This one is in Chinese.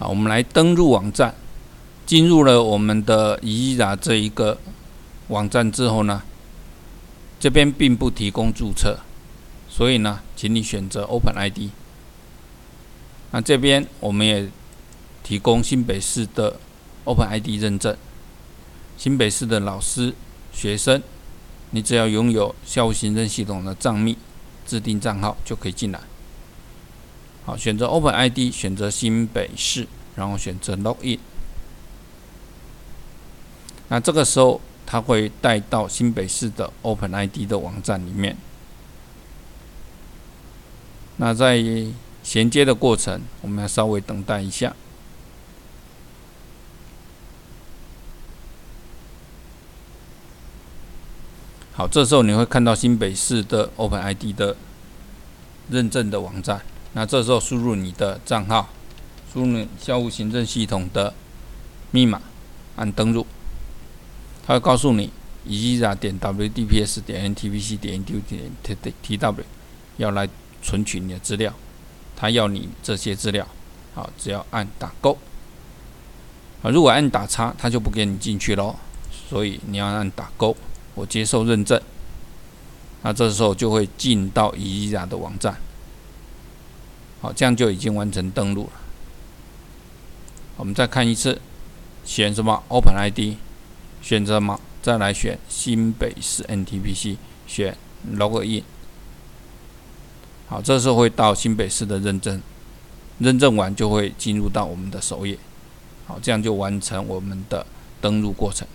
好，我们来登录网站，进入了我们的伊达这一个网站之后呢，这边并不提供注册，所以呢，请你选择 Open ID。那这边我们也提供新北市的 Open ID 认证，新北市的老师、学生，你只要拥有校务行政系统的账密，制定账号就可以进来。好，选择 Open ID，选择新北市，然后选择 Login。那这个时候，它会带到新北市的 Open ID 的网站里面。那在衔接的过程，我们要稍微等待一下。好，这时候你会看到新北市的 Open ID 的认证的网站。那这时候输入你的账号，输入校务行政系统的密码，按登录，它会告诉你 e z a 点 wdps 点 ntpc 点 edu 点 t tw 要来存取你的资料，它要你这些资料，好，只要按打勾，啊，如果按打叉，它就不给你进去喽，所以你要按打勾，我接受认证，那这时候就会进到 e z a 的网站。好，这样就已经完成登录了。我们再看一次，选什么？Open ID，选择什么？再来选新北市 NTPC，选 Login。好，这时候会到新北市的认证，认证完就会进入到我们的首页。好，这样就完成我们的登录过程。